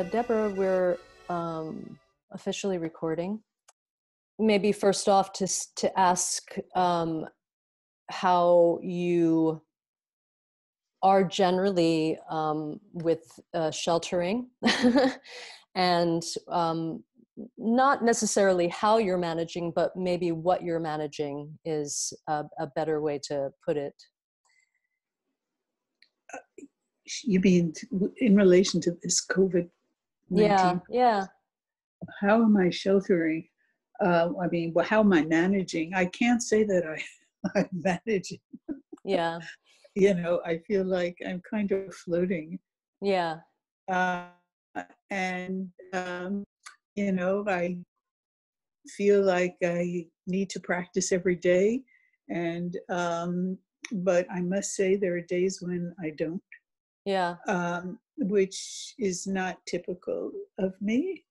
uh, Deborah, we're um, officially recording. Maybe first off, to to ask um, how you are generally um, with uh, sheltering, and um, not necessarily how you're managing, but maybe what you're managing is a, a better way to put it. You mean in relation to this COVID? Yeah, yeah. How am I sheltering? Uh, I mean, well, how am I managing? I can't say that I, I'm managing. Yeah. you know, I feel like I'm kind of floating. Yeah. Uh, and um, you know, I feel like I need to practice every day, and um, but I must say there are days when I don't. Yeah. Um, which is not typical of me.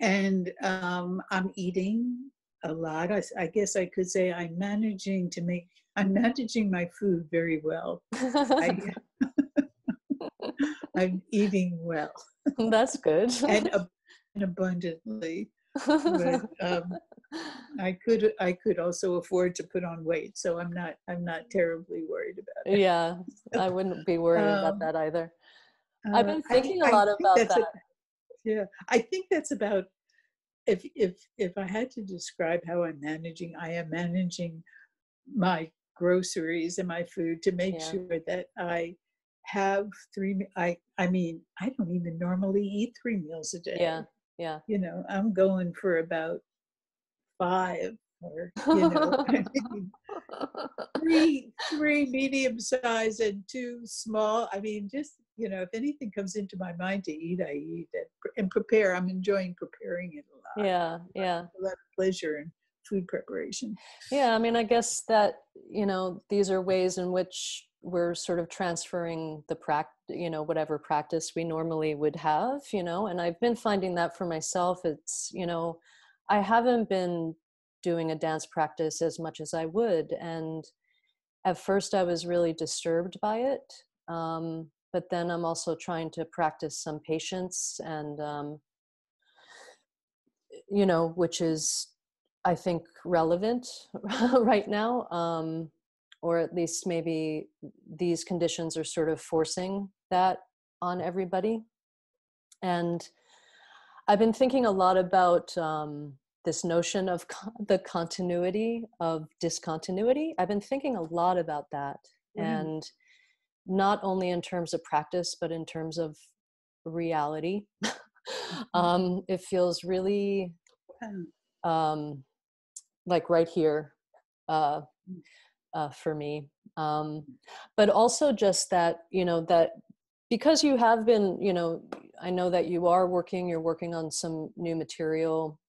And um, I'm eating a lot. I, I, guess I could say I'm managing to make, I'm managing my food very well. I, I'm eating well. That's good. and, and abundantly. But um, I could I could also afford to put on weight, so I'm not I'm not terribly worried about it. Yeah, I wouldn't be worried um, about that either. Uh, I've been thinking I, a lot about that. A, yeah, I think that's about if if if I had to describe how I'm managing, I am managing my groceries and my food to make yeah. sure that I have three i i mean i don't even normally eat three meals a day yeah yeah. you know i'm going for about five or you know three three medium size and two small i mean just you know if anything comes into my mind to eat i eat and, and prepare i'm enjoying preparing it a lot. Yeah yeah. A lot of pleasure in food preparation. Yeah i mean i guess that you know these are ways in which we're sort of transferring the practice you know whatever practice we normally would have you know and i've been finding that for myself it's you know i haven't been doing a dance practice as much as i would and at first i was really disturbed by it um, but then i'm also trying to practice some patience and um, you know which is i think relevant right now um, or at least maybe these conditions are sort of forcing that on everybody. And I've been thinking a lot about um, this notion of the continuity of discontinuity. I've been thinking a lot about that. Mm. And not only in terms of practice, but in terms of reality. Mm-hmm. um, it feels really um, like right here. Uh, mm uh, for me um, but also just that you know that because you have been you know i know that you are working you're working on some new material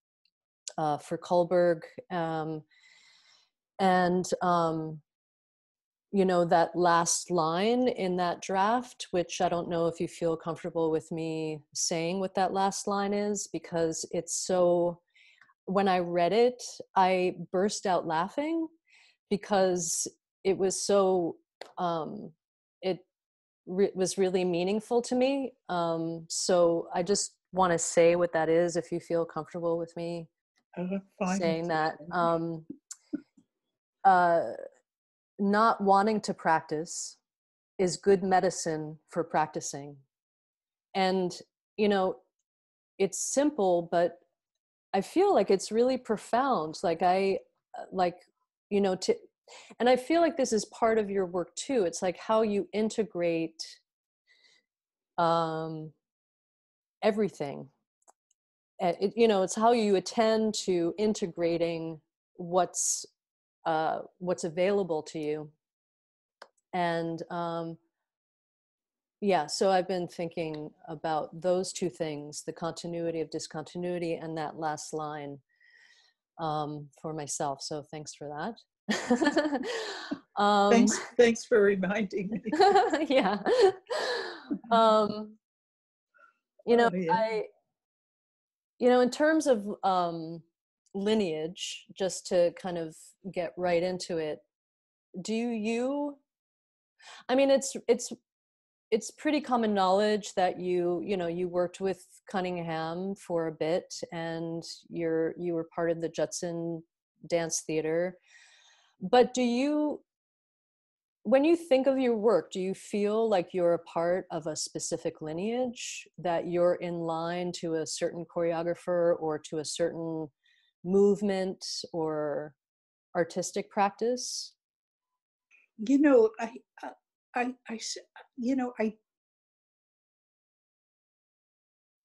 uh, for Cullberg um, and um, you know that last line in that draft which i don't know if you feel comfortable with me saying what that last line is because it's so when i read it i burst out laughing because it was so um, it re- was really meaningful to me. Um, so I just want to say what that is, if you feel comfortable with me uh, saying that. Um, uh, not wanting to practice is good medicine for practicing, and you know, it's simple, but I feel like it's really profound. Like I uh, like you know to and i feel like this is part of your work too it's like how you integrate um everything it, you know it's how you attend to integrating what's uh what's available to you and um yeah so i've been thinking about those two things the continuity of discontinuity and that last line um, for myself. So thanks for that. um, thanks, thanks for reminding me. yeah. Um, you know, oh, yeah. I, you know, in terms of um, lineage, just to kind of get right into it, do you? I mean, it's it's it's pretty common knowledge that you you know you worked with Cunningham for a bit and you're you were part of the Judson Dance Theater. But do you when you think of your work, do you feel like you're a part of a specific lineage, that you're in line to a certain choreographer or to a certain movement or artistic practice? You know, I, uh, I, I, you know, I,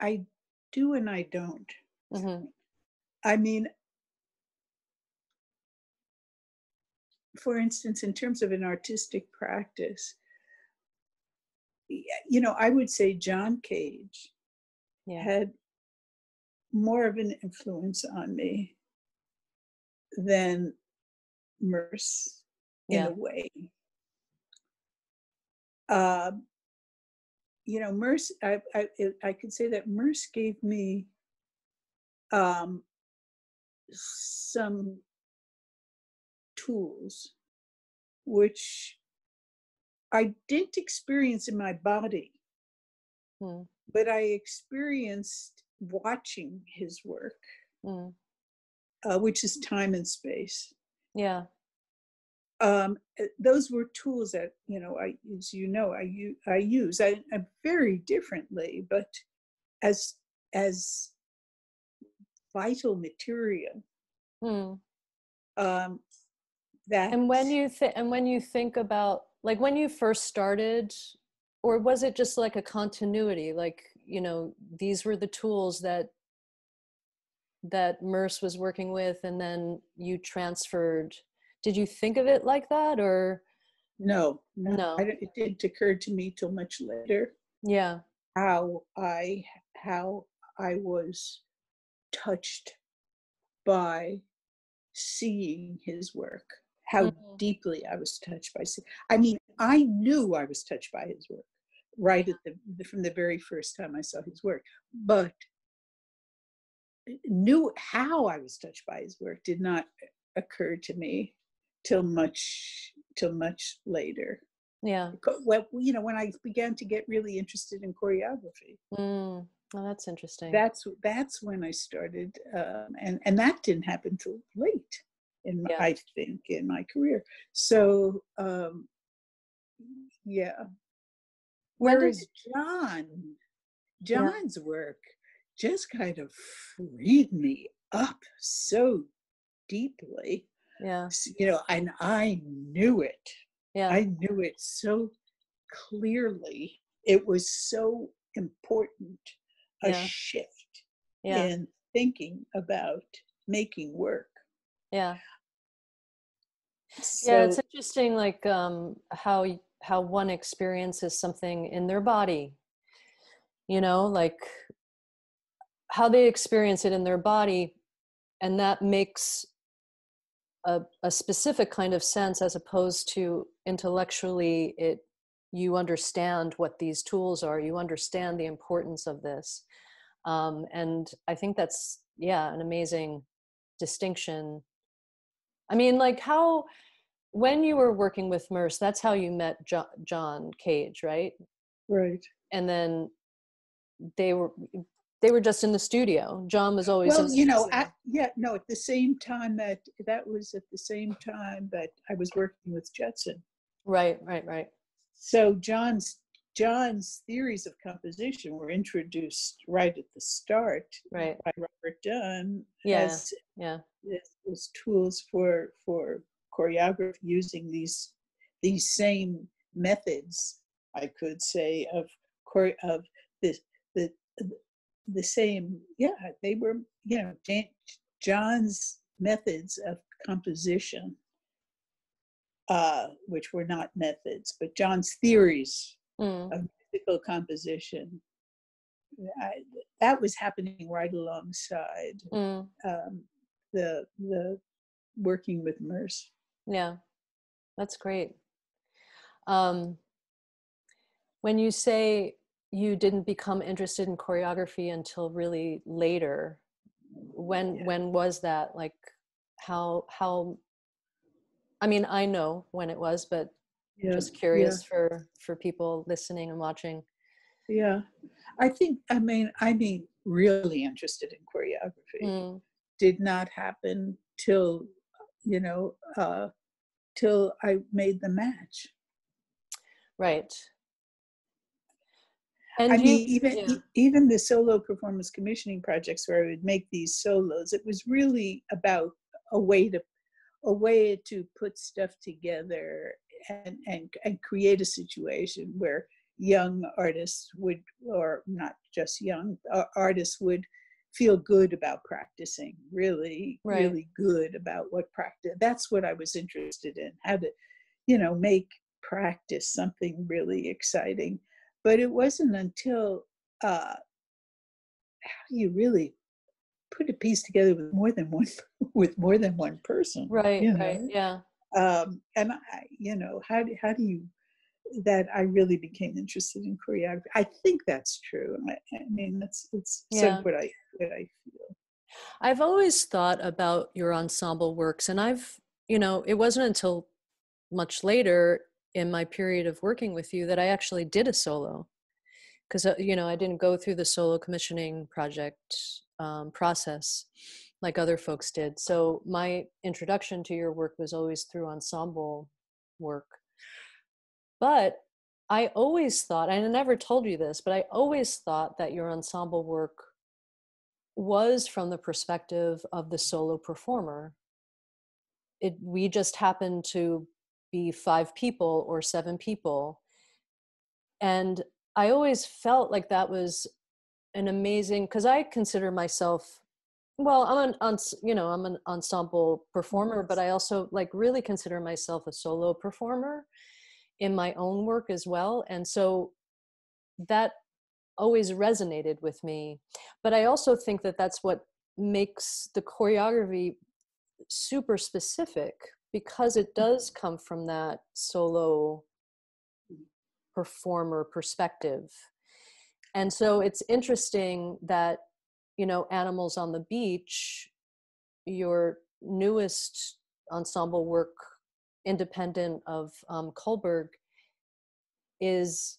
I do and I don't. Mm-hmm. I mean, for instance, in terms of an artistic practice, you know, I would say John Cage yeah. had more of an influence on me than Merce in yeah. a way. Uh, you know, Merce, I, I, I could say that Merce gave me um, some tools which I didn't experience in my body, hmm. but I experienced watching his work, hmm. uh, which is time and space. Yeah. Um, eh, those were tools that you know I, as you know, I use. I use I, I very differently, but as as vital material. Hmm. Um, that and when you think and when you think about like when you first started or was it just like a continuity like you know these were the tools that that merce was working with and then you transferred did you think of it like that or no no, no. it didn't occur to me till much later yeah how i how i was touched by seeing his work how mm-hmm. deeply I was touched by. I mean, I knew I was touched by his work right at the from the very first time I saw his work, but knew how I was touched by his work did not occur to me till much till much later. Yeah. Well, you know, when I began to get really interested in choreography. Mm. Oh, that's interesting. That's that's when I started, um, and and that didn't happen till late in my, yeah. I think in my career. So um, yeah. Whereas John, John's yeah. work just kind of freed me up so deeply. Yeah. You know, and I knew it. Yeah. I knew it so clearly. It was so important a yeah. shift yeah. in thinking about making work. Yeah. So, yeah, it's interesting, like um, how how one experiences something in their body. You know, like how they experience it in their body, and that makes a, a specific kind of sense as opposed to intellectually it you understand what these tools are you understand the importance of this um, and i think that's yeah an amazing distinction I mean, like how when you were working with Merce, that's how you met John, John Cage, right? Right. And then they were they were just in the studio. John was always well, you know, at, yeah, no, at the same time that that was at the same time that I was working with Judson. Right, right, right. So John's John's theories of composition were introduced right at the start right. by Robert Dunn yeah. as yeah. as tools for for choreography using these these same methods, I could say, of of the the the same. Yeah, they were you know John's methods of composition, uh, which were not methods, but John's theories mm. of musical composition. I, that was happening right alongside mm. um, the the working with Merce. Yeah, that's great. Um, when you say you didn't become interested in choreography until really later, when yeah. when was that? Like, how how? I mean, I know when it was, but yeah, just curious for for people listening and watching. Yeah. I think i mean i mean really interested in choreography. Mm, did not happen till you know uh till i made the match. Right and i you, mean even yeah. even the solo performance commissioning projects where i would make these solos it was really about a way to a way to put stuff together and and, and create a situation where young artists would or not just young uh, artists would feel good about practicing really Right. really good about what practice that's what i was interested in how to you know make practice something really exciting but it wasn't until uh how do you really put a piece together with more than one with more than one person right you right yeah. Um and i you know how do, how do you that i really became interested in choreography. I think that's true i, I mean that's it's Yeah. what i what i feel. I've always thought about your ensemble works, and I've, you know, it wasn't until much later in my period of working with you that I actually did a solo. Because, you know, I didn't go through the solo commissioning project um, process like other folks did. So my introduction to your work was always through ensemble work. But I always thought, I never told you this, but I always thought that your ensemble work was from the perspective of the solo performer. It we just happened to be five people or seven people. And I always felt like that was an amazing because I consider myself well, I'm an you know, I'm an ensemble performer, but I also like really consider myself a solo performer in my own work as well. And so that always resonated with me but i also think that that's what makes the choreography super specific because it does come from that solo performer perspective and so it's interesting that you know animals on the beach your newest ensemble work independent of um, Cullberg is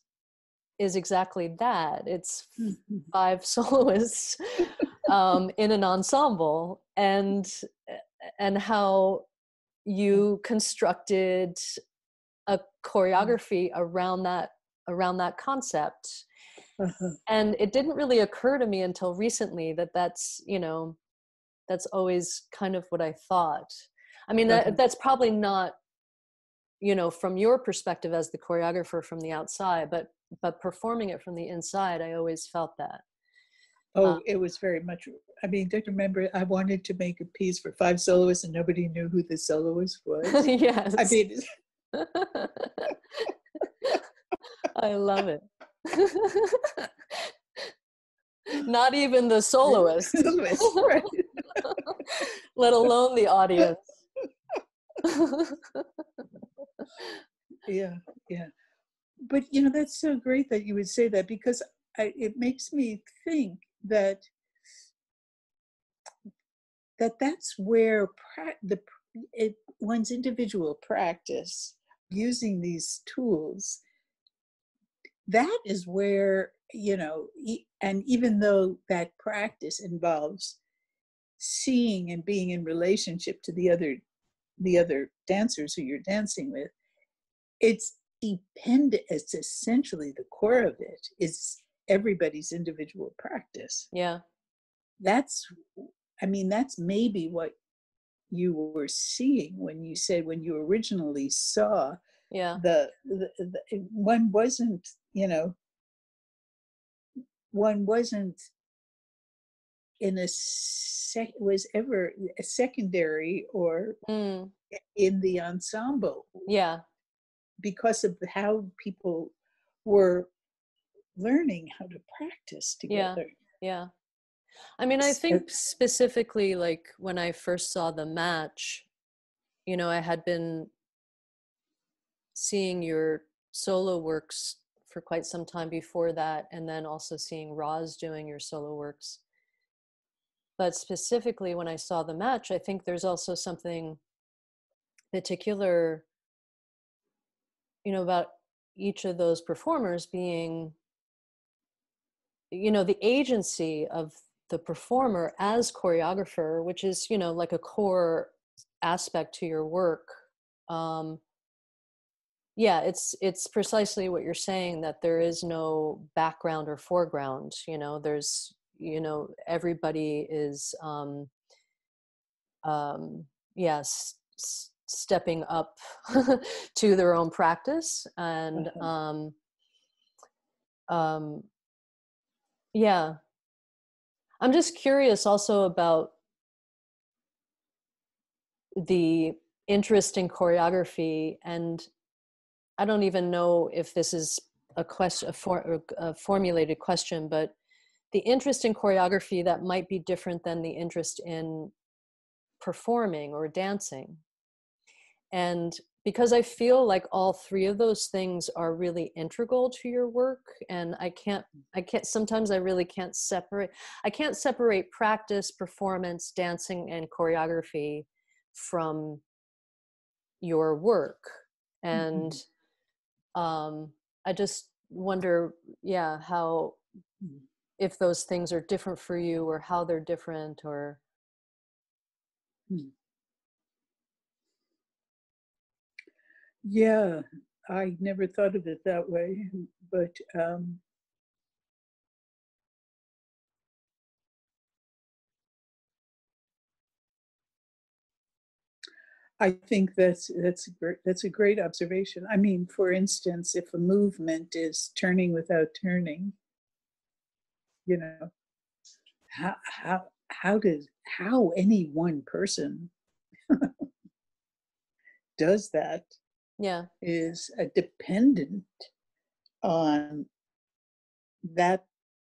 is exactly that. It's five soloists um, in an ensemble, and and how you constructed a choreography around that around that concept. Uh-huh. And it didn't really occur to me until recently that that's you know that's always kind of what I thought. I mean Uh-huh. that, that's probably not you know from your perspective as the choreographer from the outside, but but performing it from the inside, I always felt that. Oh, Uh, it was very much. I mean, don't remember? I wanted to make a piece for five soloists, and nobody knew who the soloist was. yes. I mean, I love it. Not even the soloist, soloist, let alone the audience. Yeah, yeah. But you know, that's so great that you would say that because I, it makes me think that that that's where pra- the it, one's individual practice using these tools that is where you know and even though that practice involves seeing and being in relationship to the other the other dancers who you're dancing with it's dependent it's essentially the core of it is everybody's individual practice. Yeah, that's i mean that's maybe what you were seeing when you said when you originally saw yeah, the, the, the one wasn't you know one wasn't in a sec was ever a secondary or mm, in the ensemble. Yeah, because of how people were learning how to practice together yeah. Yeah. I mean, I think specifically, like when I first saw the match, you know, I had been seeing your solo works for quite some time before that, and then also seeing Ros doing your solo works. But specifically, when I saw the match, I think there's also something particular you know about each of those performers being you know the agency of the performer as choreographer which is you know like a core aspect to your work um yeah it's it's precisely what you're saying that there is no background or foreground you know there's you know everybody is um um yes stepping up to their own practice and uh-huh. um um yeah. I'm just curious also about the interest in choreography and i don't even know if this is a question a, for, a formulated question but the interest in choreography that might be different than the interest in performing or dancing. And because i feel like all three of those things are really integral to your work and i can't i can't sometimes i really can't separate i can't separate practice performance dancing and choreography from your work and mm-hmm. um i just wonder yeah how if those things are different for you or how they're different or mm. Yeah, I never thought of it that way, but um, I think that's that's a great that's a great observation. I mean, for instance, if a movement is turning without turning, you know, how how how does how any one person does that yeah. is a dependent on that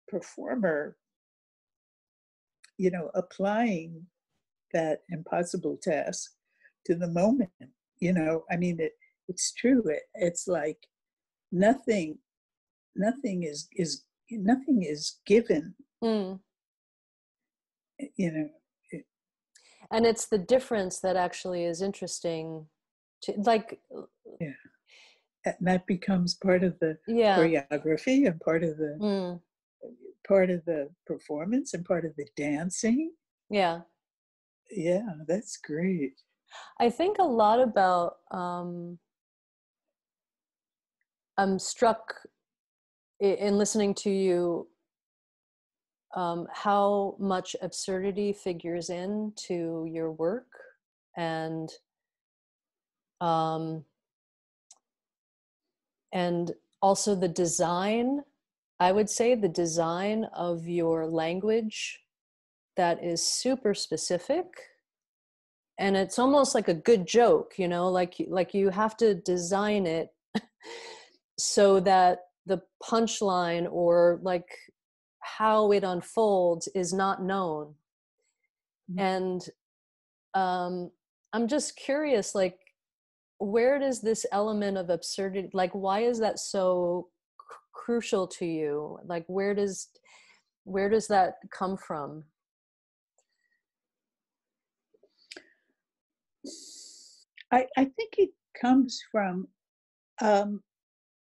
performer you know applying that impossible task to the moment you know? I mean it it's true it, it's like nothing nothing is is nothing is given. Mm. you know it, and it's the difference that actually is interesting to like yeah and that becomes part of the yeah. choreography and part of the mm. part of the performance and part of the dancing yeah yeah that's great i think a lot about um i'm struck in listening to you um, how much absurdity figures into your work and um, and also the design i would say the design of your language that is super specific and it's almost like a good joke you know like like you have to design it so that the punchline or like how it unfolds is not known mm-hmm. and um i'm just curious like where does this element of absurdity like why is that so crucial to you? Like where does where does that come from? I i think it comes from um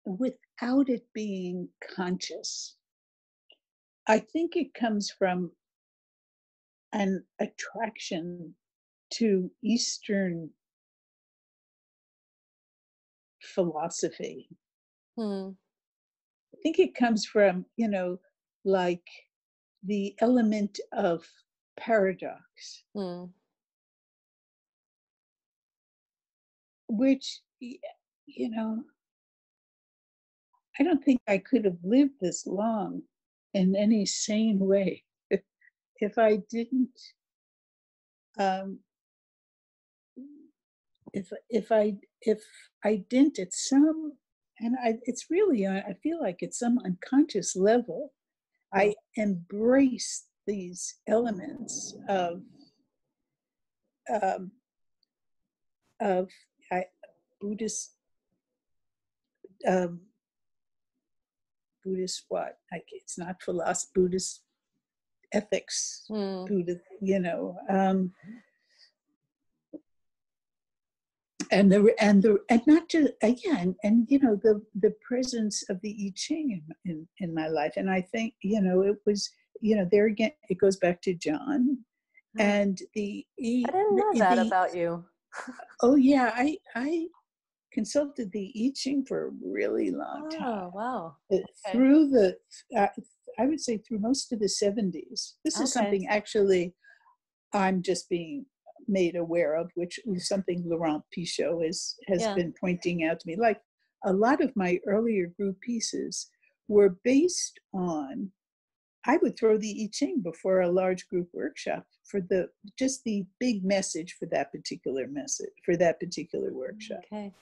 without it being conscious. I think it comes from an attraction to eastern philosophy. Hmm. I think it comes from, you know, like the element of paradox, hmm. which, you know, I don't think I could have lived this long in any sane way if, if I didn't um, if if I if I didn't at some and I it's really I feel like at some unconscious level I embrace these elements of um, of I, Buddhist um, Buddhist what? Like it's not philosophy Buddhist ethics mm. Buddha you know um, and the and the and not just again and you know the the presence of the I Ching in, in my life and I think you know it was you know there again it goes back to John Hmm. and the I didn't know the- that the- about you. oh yeah I I consulted the I Ching for a really long time Oh, wow. uh, okay. through the uh, I would say through most of the 70s. This is something actually I'm just being made aware of, which is something Laurent Pichaud has has Yeah. been pointing out to me. Like a lot of my earlier group pieces were based on I would throw the I Ching before a large group workshop for the just the big message for that particular message for that particular workshop Okay.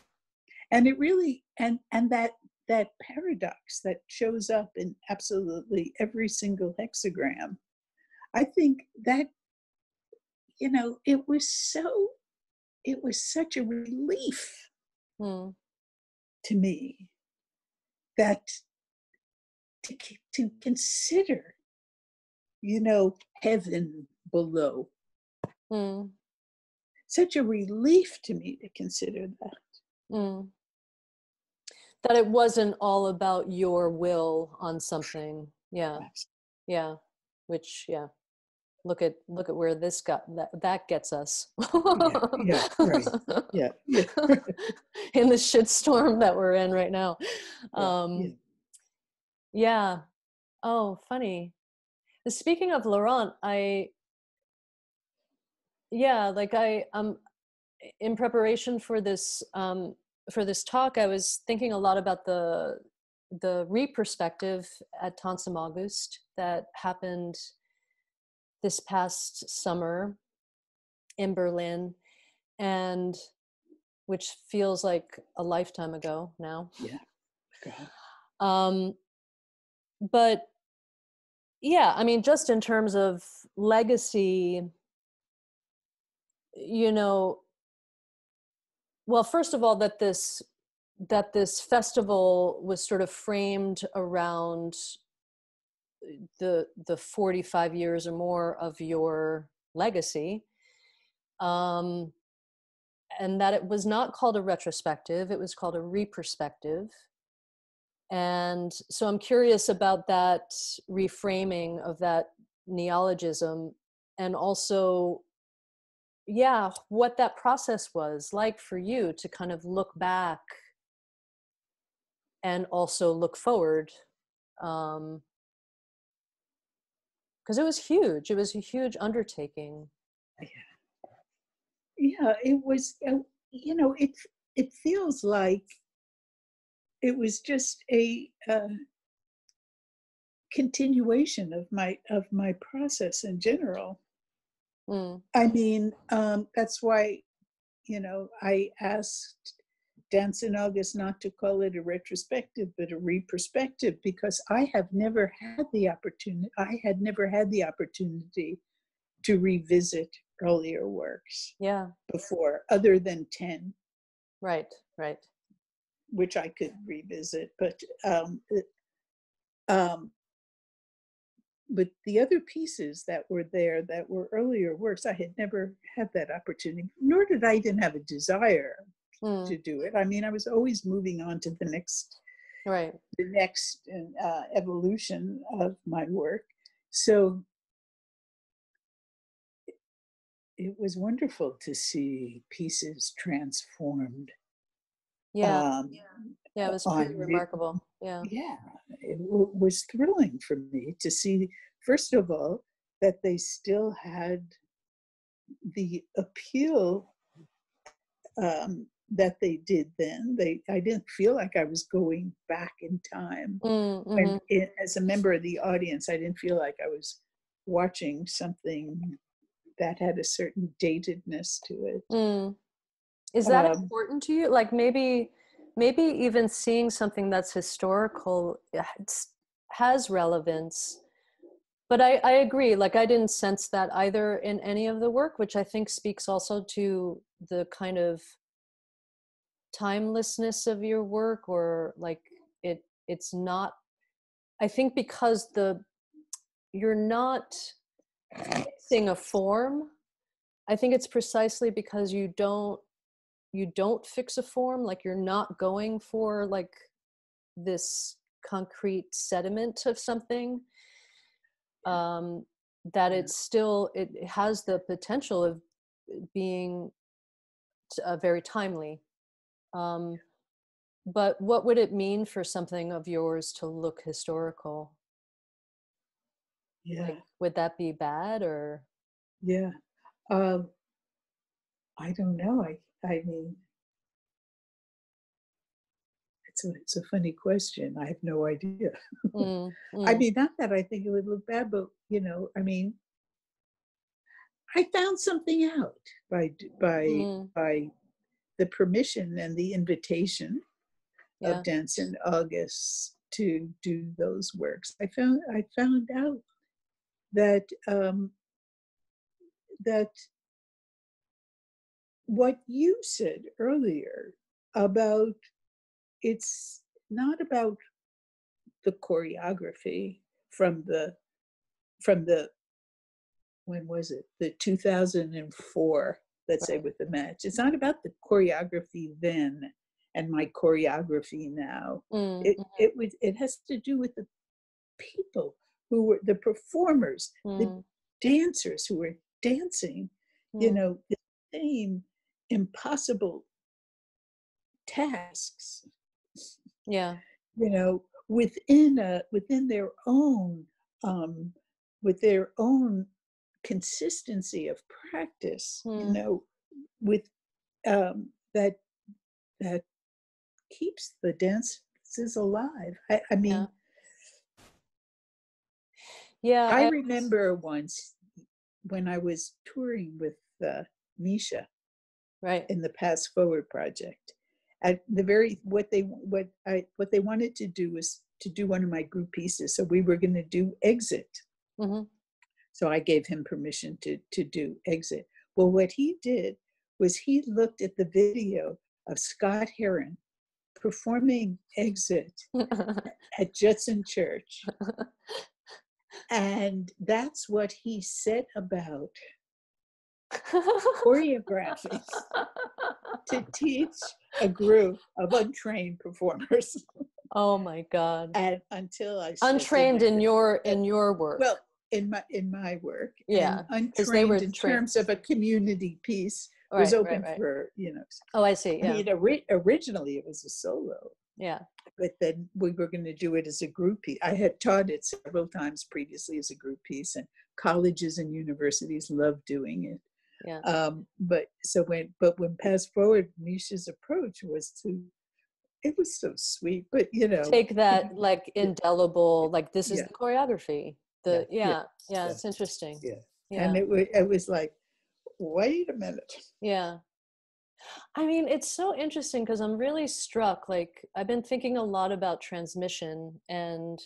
and it really and and that that paradox that shows up in absolutely every single hexagram i think that you know it was so it was such a relief Hmm. to me that to, to consider you know heaven below Hmm. such a relief to me to consider that Mm. That it wasn't all about your will on something. Yeah. Yeah. Which, yeah. Look at look at where this got that that gets us. yeah, right. yeah yeah in the shitstorm that we're in right now. Yeah, Um yeah. yeah. Oh, funny. Speaking of Laurent, I yeah, like I um in preparation for this um for this talk, I was thinking a lot about the the re-perspective at Tanz im August that happened this past summer in Berlin and which feels like a lifetime ago now. God. Um, but yeah, I mean, just in terms of legacy, you know, well, first of all, that this that this festival was sort of framed around the the 45 years or more of your legacy um and that it was not called a retrospective it was called a reperspective. And so i'm curious about that reframing of that neologism and also yeah what that process was like for you to kind of look back and also look forward um because it was huge. It was a huge undertaking. Yeah it was uh, you know it it feels like it was just a uh, continuation of my of my process in general. Mm, i mean um that's why you know i asked dance in august not to call it a retrospective but a reperspective because i have never had the opportunity i had never had the opportunity to revisit earlier works yeah. before other than 10 right right. Which i could revisit but um, um, but the other pieces that were there that were earlier works i had never had that opportunity nor did i even have a desire Mm, to do it. I mean i was always moving on to the next right. the next uh, evolution of my work. So it was wonderful to see pieces transformed yeah. um, yeah it was pretty the- remarkable. Yeah. Yeah, it w- was thrilling for me to see, first of all, that they still had the appeal um, that they did then. They, I didn't feel like I was going back in time. Mm, mhm. And it, as a member of the audience, I didn't feel like I was watching something that had a certain datedness to it. Mm. Is that Um, important to you? Like maybe, maybe even seeing something that's historical has relevance. But I, I agree. Like I didn't sense that either in any of the work, which I think speaks also to the kind of timelessness of your work, or like it. It's not. I think because the you're not fixing a form. I think it's precisely because you don't you don't fix a form like you're not going for like this concrete sediment of something um that it's still it has the potential of being uh, very timely um but what would it mean for something of yours to look historical? Yeah. Like, would that be bad or? Yeah. Um i don't know. I i mean it's a, it's a funny question. I have no idea. Mm, mm. i mean not that i think it would look bad but you know i mean i found something out by by Mm. by the permission and the invitation yeah of in August to do those works. I found I found out that um, that what you said earlier about it's not about the choreography from the from the when was it the 2004 let's say with the match. It's not about the choreography then and my choreography now. Mm, it mm, it was it has to do with the people who were the performers the mm, dancers who were dancing you mm. know the same impossible tasks yeah. you know within a within their own um with their own consistency of practice you Hmm. know with um that that keeps the dances alive i, I mean Yeah. yeah I I- remember once when I was touring with uh, Misha right in the PASTForward project. At the very what they what I what they wanted to do was to do one of my group pieces. So we were going to do Exit. Mhm. So I gave him permission to to do Exit. Well, what he did was he looked at the video of Scott Heron performing Exit at Judson Church. And that's what he said about choreographing to teach a group of untrained performers. oh my god And until I untrained in your uh, in your work well in my in my work, and Yeah, 'cause untrained they were in terms of a community piece right, was open right, right. for you know. oh i see I yeah mean, ori- originally it was a solo, yeah but then we were going to do it as a group piece. I had taught it several times previously as a group piece, and colleges and universities love doing it. yeah Um, but so when but when PASTForward, Misha's approach was to it was so sweet, but you know take that like indelible like this is Yeah. the choreography the Yeah, yeah, yeah yeah, it's interesting Yeah. yeah and it was it was like, wait a minute. Yeah. I mean, it's so interesting because I'm really struck. Like, I've been thinking a lot about transmission, and,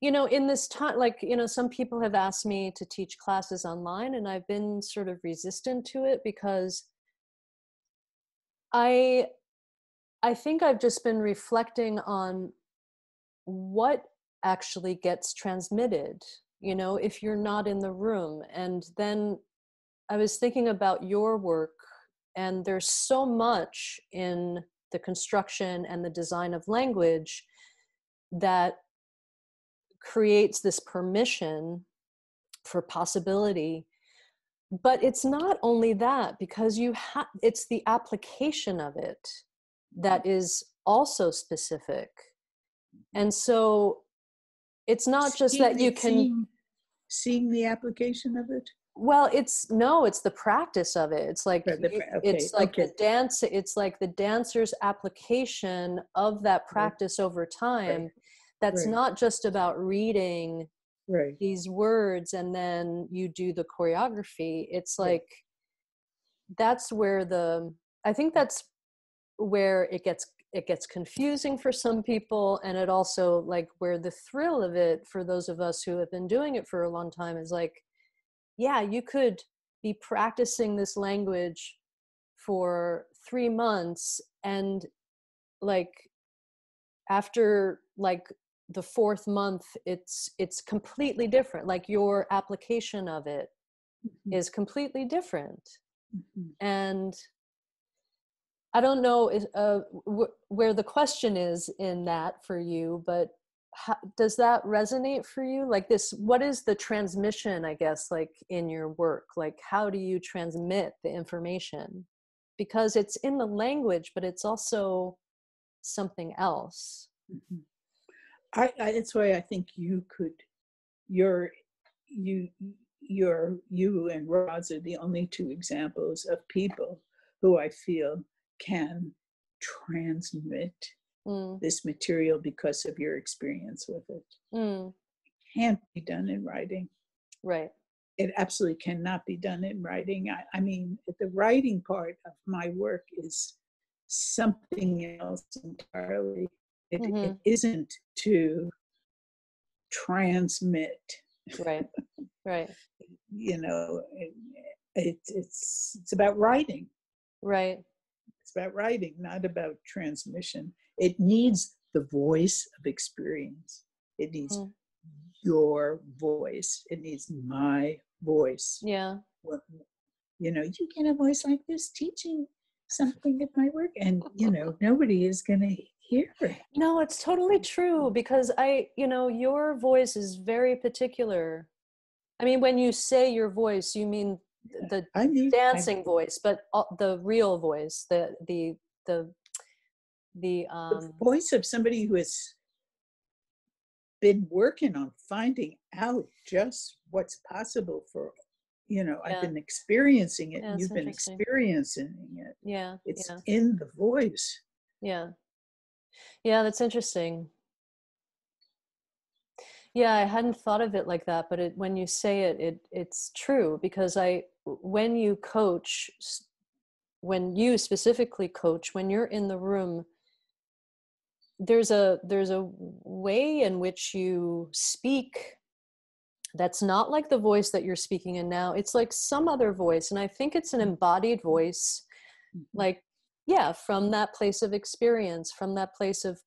you know, in this time, like, you know, some people have asked me to teach classes online, and I've been sort of resistant to it because I. I think I've just been reflecting on what actually gets transmitted, you know, if you're not in the room. And then I was thinking about your work, and there's so much in the construction and the design of language that creates this permission for possibility. But it's not only that, because you have it's the application of it that is also specific. And so it's not just Seeing that you can seeing, seeing the application of it. well, it's no, it's the practice of it. It's like the pra- it's okay, like the okay. dance. It's like the dancer's application of that practice over time. That's right. not just about reading Right. these words and then you do the choreography. It's Right. like that's where the I think that's where it gets it gets confusing for some people and it also like where the thrill of it for those of us who have been doing it for a long time is like yeah you could be practicing this language for 3 months and like after like the fourth month it's it's completely different. Like your application of it Mhm, is completely different. Mhm. and I don't know if, uh, wh- where the question is in that for you, but how, does that resonate for you? Like this, what is the transmission? I guess like in your work, like how do you transmit the information? Because it's in the language, but it's also something else. Mm-hmm. I, I that's why I think you could, your, you, your, you and Ros are the only two examples of people who I feel can transmit mm. this material because of your experience with it. Mm. it. Can't be done in writing. Right. It absolutely cannot be done in writing. I, I mean, the writing part of my work is something else entirely. It, mm-hmm. it isn't to transmit. Right. Right. you know, it, it, it's it's about writing. Right. It's about writing, not about transmission. It needs the voice of experience. It needs mm. your voice. It needs my voice. Yeah. You know, you get a voice like this teaching something at my work, and you know, nobody is going to hear it. No, it's totally true because I, you know, your voice is very particular. I mean, when you say your voice, you mean the dancing voice, but the real voice, the the the the, um, the voice of somebody who has been working on finding out just what's possible for you know yeah. i've been experiencing it yeah, you've been experiencing it. Yeah it's yeah. in the voice. Yeah. Yeah that's interesting yeah i hadn't thought of it like that but it, when you say it, it it's true because i when you coach when you specifically coach when you're in the room there's a there's a way in which you speak that's not like the voice that you're speaking in now it's like some other voice and i think it's an embodied voice mm-hmm. like yeah from that place of experience from that place of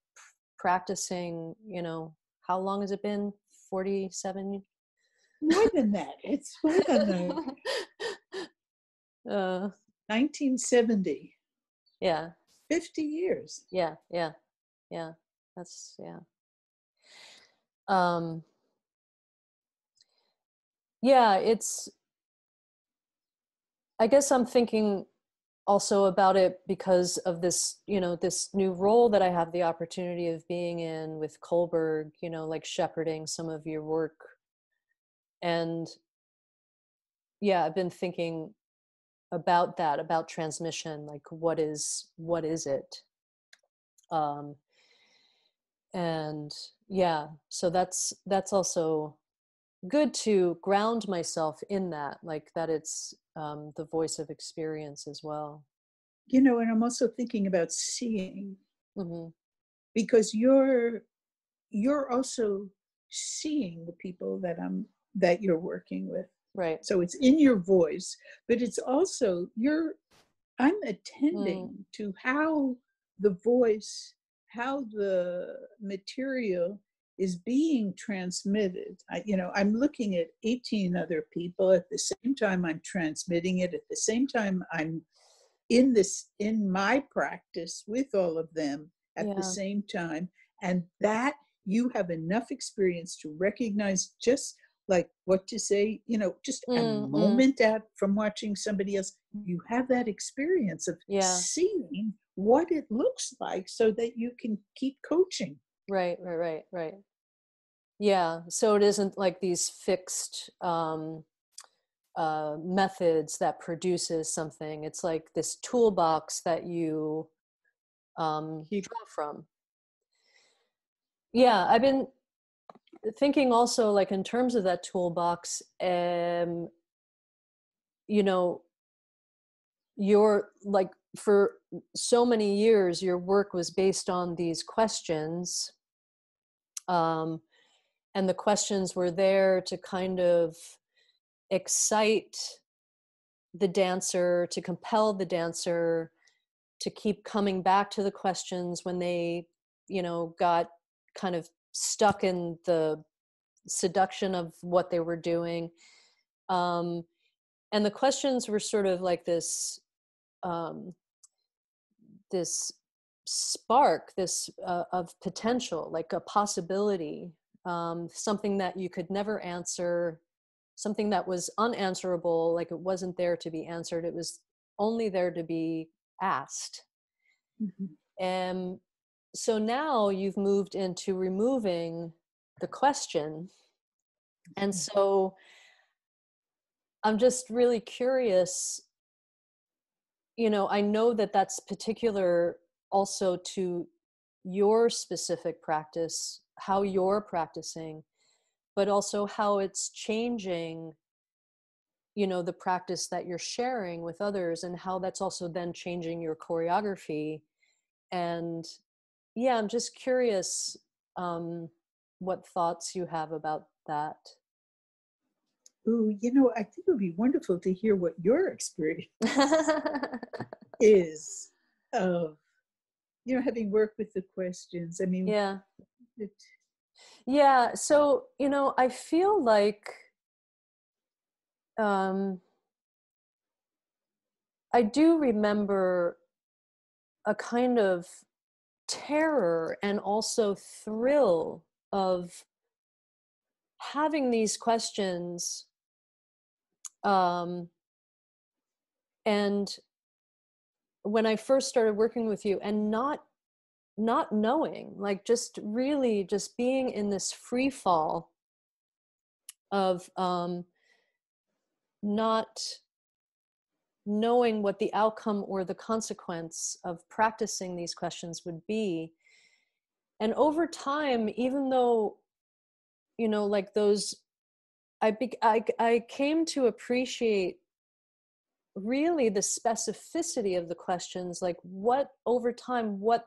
practicing you know how long has it been 47 more than that. It's more than that uh. 1970 yeah. 50 years. Yeah yeah yeah. That's yeah. Um. Yeah it's i guess i'm thinking also about it because of this you know this new role that i have the opportunity of being in with Cullberg you know like shepherding some of your work. And yeah i've been thinking about that about transmission like what is what is it? Um and yeah so that's that's also good to ground myself in that like that it's um, the voice of experience as well you know and i'm also thinking about seeing mm-hmm. because you're you're also seeing the people that i'm that you're working with right so it's in your voice but it's also you're i'm attending mm. to how the voice how the material is being transmitted. I, you know, I'm looking at 18 other people at the same time I'm transmitting it, at the same time I'm in this, in my practice with all of them at yeah. the same time. And that you have enough experience to recognize just like what to say, you know, just mm, a mm. moment out from watching somebody else. You have that experience of yeah. seeing what it looks like so that you can keep coaching. Right, right, right, right. Yeah. So it isn't like these fixed um, uh, methods that produces something. It's like this toolbox that you um, draw from. Yeah, I've been thinking also like in terms of that toolbox. Um, you know, you're like for so many years your work was based on these questions um, and the questions were there to kind of excite the dancer to compel the dancer to keep coming back to the questions when they you know got kind of stuck in the seduction of what they were doing. Um, and the questions were sort of like this um, this spark this uh, of potential like a possibility um, something that you could never answer something that was unanswerable like it wasn't there to be answered it was only there to be asked mm-hmm. and so now you've moved into removing the question and mm-hmm. so i'm just really curious you know i know that that's particular also to your specific practice how you're practicing but also how it's changing you know the practice that you're sharing with others and how that's also then changing your choreography and yeah i'm just curious um what thoughts you have about that Ooh, you know, I think it would be wonderful to hear what your experience is of, you know, having worked with the questions. I mean, yeah. It, yeah. So, you know, I feel like um, I do remember a kind of terror and also thrill of having these questions um, and when i first started working with you and not not knowing like just really just being in this free fall of um not knowing what the outcome or the consequence of practicing these questions would be. And over time even though you know like those I, be, I i came to appreciate really the specificity of the questions like what over time what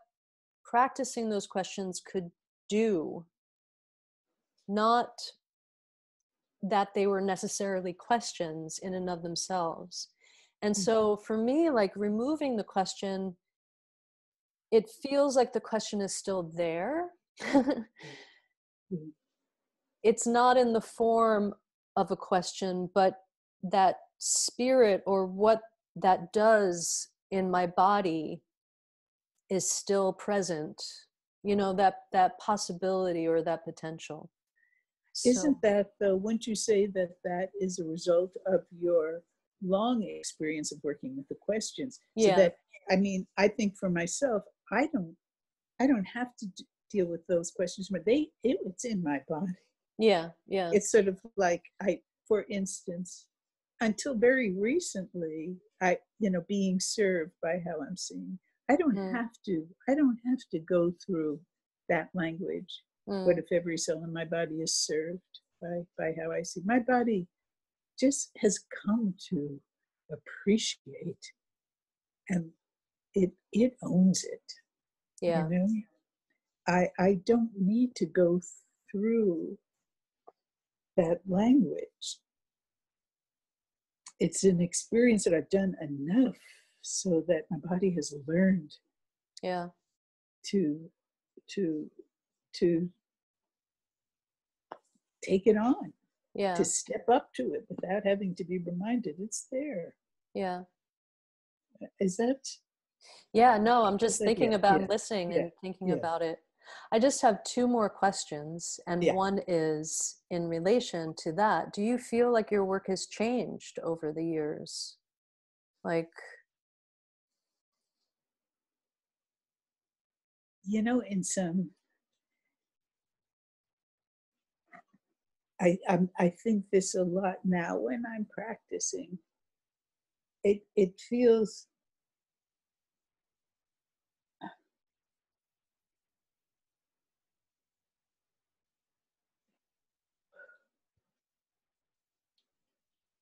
practicing those questions could do not that they were necessarily questions in and of themselves and mm. so for me like removing the question it feels like the question is still there mm. it's not in the form of a question but that spirit or what that does in my body is still present you know that that possibility or that potential so. isn't that though wouldn't you say that that is a result of your long experience of working with the questions so yeah. that i mean i think for myself i don't i don't have to d- deal with those questions but they it, it's in my body yeah yeah it's sort of like i for instance until very recently i you know being served by how i'm seeing I don't mm. have to. I don't have to go through that language. Mm. What if every cell in my body is served by by how I see my body? Just has come to appreciate, and it it owns it. Yeah. You know? I I don't need to go through that language. It's an experience that I've done enough so that my body has learned yeah. to to to take it on yeah. to step up to it without having to be reminded it's there. Yeah. Is that yeah no i'm just thinking yeah, about yeah, listening yeah, and thinking about it. I just have two more questions and one is in relation to that. Do you feel like your work has changed over the years? Like you know, in some, I, I'm, I think this a lot now when I'm practicing. It, it feels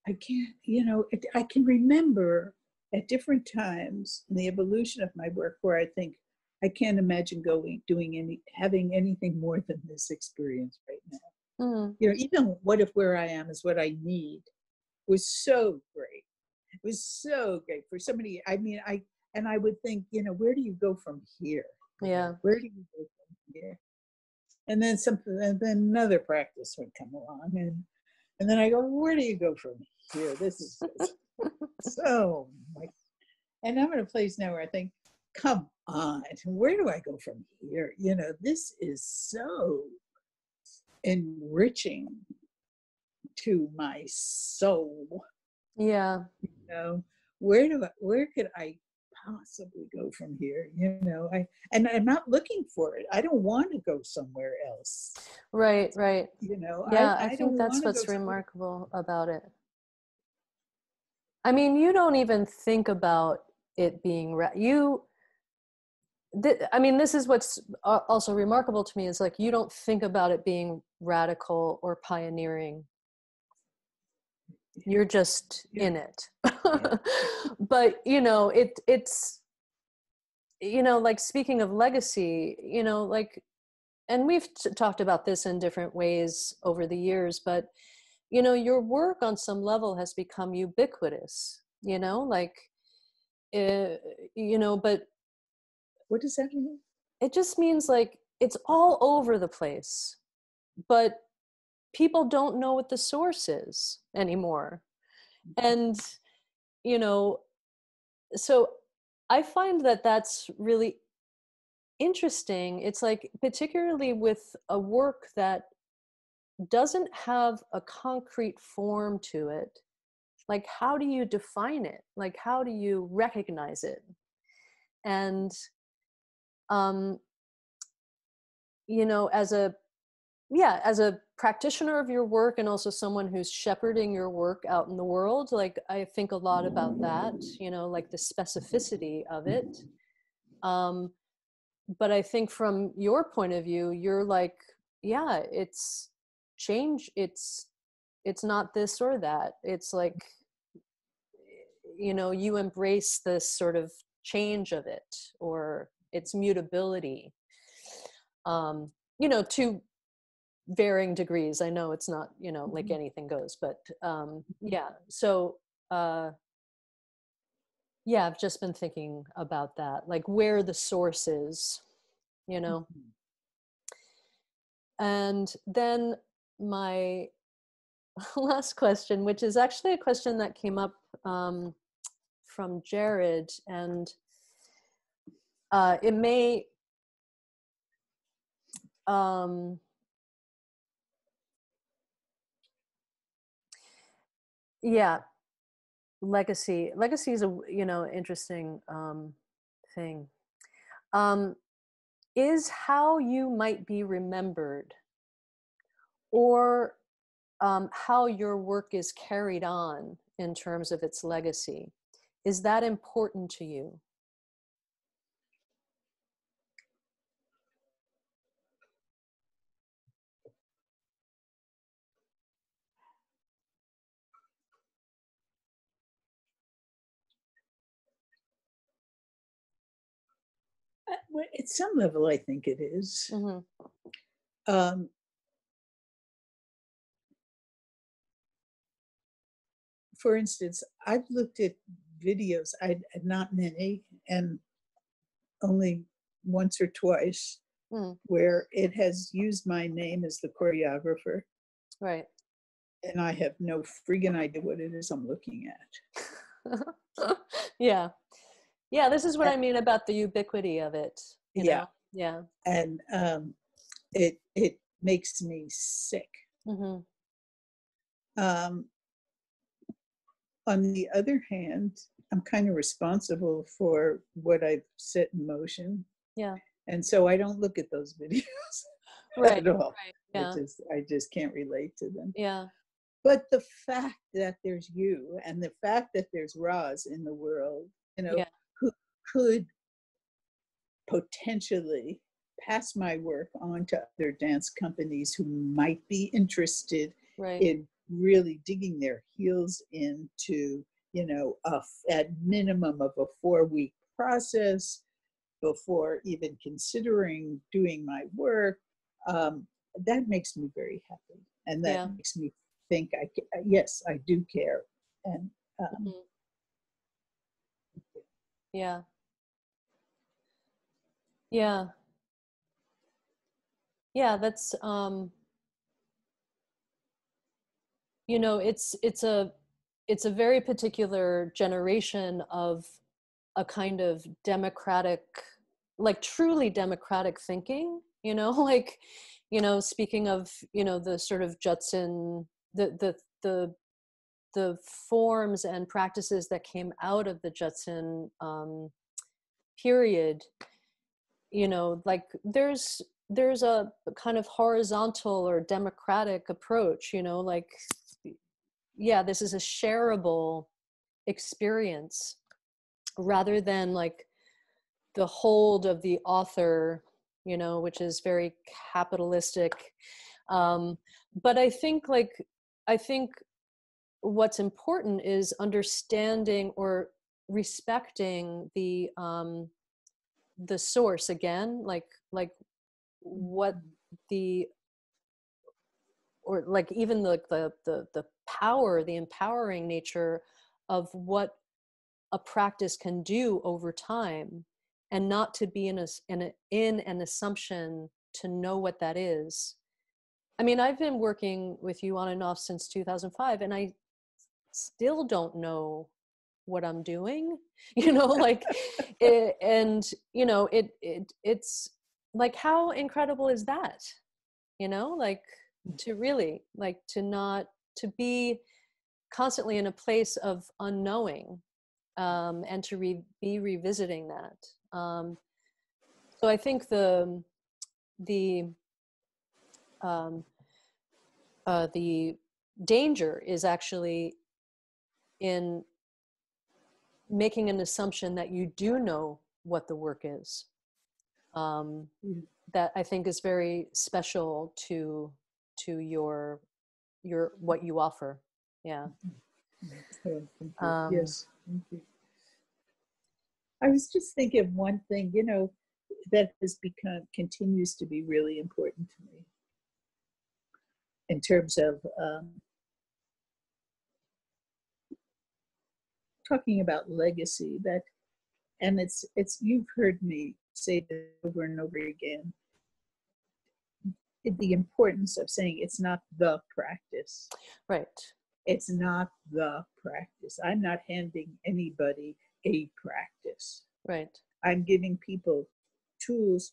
I can't, you know, I can remember at different times in the evolution of my work where I think, I can't imagine going doing any having anything more than this experience right now. Mm. You know, even what if where I am is what I need was so great. It was so great for somebody. I mean, I and I would think, you know, where do you go from here? Yeah. Where do you go from here? And then something, and then another practice would come along, and and then I go, where do you go from here? This is so like, and I'm in a place now where I think come on, where do I go from here? You know, this is so enriching to my soul. Yeah. You know, where do I, where could I possibly go from here? You know, I and I'm not looking for it. I don't want to go somewhere else. Right, right. You know, yeah, I, I, I think that's what's go somewhere- remarkable about it. I mean, you don't even think about it being ra- you. Th- I mean, this is what's also remarkable to me is like you don't think about it being radical or pioneering. You're just Yeah. in it, but you know, it it's you know, like speaking of legacy, you know, like, and we've t- talked about this in different ways over the years, but you know your work on some level has become ubiquitous you know like uh, you know but What does that mean? it just means like it's all over the place but people don't know what the source is anymore. Mm-hmm. And you know so i find that that's really interesting. It's like particularly with a work that doesn't have a concrete form to it like how do you define it? Like how do you recognize it? And um you know as a yeah as a practitioner of your work and also someone who's shepherding your work out in the world like i think a lot about that you know like the specificity of it. Um but i think from your point of view you're like yeah it's change it's it's not this or that. It's like you know you embrace this sort of change of it or its mutability um you know to varying degrees i know it's not you know like Mhm. anything goes but um yeah so uh yeah i've just been thinking about that like where the source is you know Mhm. and then my last question, which is actually a question that came up um, from Jared, and uh, it may. Um, yeah, legacy. Legacy is a you know interesting um, thing. Um, is how you might be remembered, or um, how your work is carried on in terms of its legacy. Is that important to you? At some level, I think it is. hmm Um, for instance, I've looked at videos, I not many, and only once or twice, Mm. where it has used my name as the choreographer, Right. and I have no friggin' idea what it is I'm looking at. yeah. Yeah, this is what Uh, I mean about the ubiquity of it. You Yeah. Know? Yeah. and um, it it makes me sick. hmm Um, on the other hand, I'm kind of responsible for what I've set in motion, Yeah. and so I don't look at those videos Right. at all. Right. I Yeah. just I just can't relate to them. Yeah. But the fact that there's you and the fact that there's Ros in the world, you know, Yeah. Could potentially pass my work on to other dance companies who might be interested Right. in really digging their heels into, you know, a f- at minimum of a four week process before even considering doing my work. Um, that makes me very happy. And that Yeah. makes me think, I, yes, I do care. And um, Mhm. Yeah. Yeah. Yeah, that's um you know, it's it's a it's a very particular generation of a kind of democratic like truly democratic thinking you know like you know speaking of you know the sort of judson the the the the forms and practices that came out of the judson um, period you know like there's there's a kind of horizontal or democratic approach you know like yeah this is a shareable experience rather than like the hold of the author you know which is very capitalistic. Um but i think like i think what's important is understanding or respecting the um the source again like like what mm-hmm. the or like even the the the, the power the empowering nature of what a practice can do over time and not to be in a, in, a, in an assumption to know what that is. I mean i've been working with you on and off since 2005 and i still don't know what i'm doing you know like it, and you know it, it it's like how incredible is that you know like mm. to really like to not to be constantly in a place of unknowing um, and to re- be revisiting that um, so I think the the um, uh, the danger is actually in making an assumption that you do know what the work is. Um, mm-hmm. That I think is very special to to your your what you offer. Yeah. Mm-hmm. Um, yes. Thank you. I was just thinking of one thing, you know, that has become continues to be really important to me in terms of um, talking about legacy. That, and it's it's you've heard me say this over and over again. The importance of saying it's not the practice. Right. It's not the practice. I'm not handing anybody a practice. Right. I'm giving people tools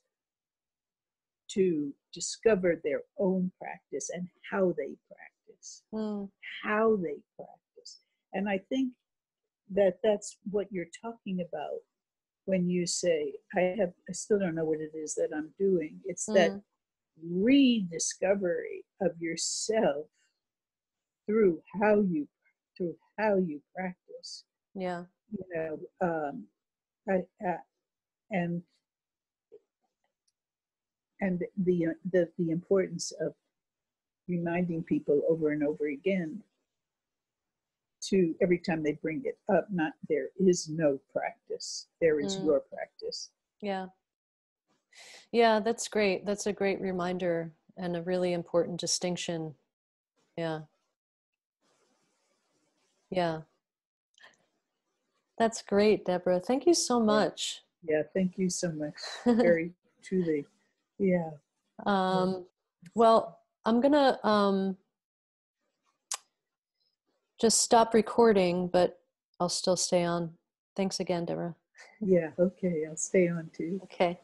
to discover their own practice and how they practice. Mm. How they practice. And I think that that's what you're talking about when you say, I have, I still don't know what it is that I'm doing. It's mm. that rediscovery of yourself through how you through how you practice. Yeah you know, um, I, uh, and and the, the the importance of reminding people over and over again to every time they bring it up not there is no practice there is mm. your practice yeah yeah that's great that's a great reminder and a really important distinction yeah yeah that's great, Deborah. Thank you so much. Yeah, thank you so much. Very truly. Yeah. Um, well, I'm gonna um, just stop recording, but I'll still stay on. Thanks again, Deborah. Yeah, okay. I'll stay on too. Okay.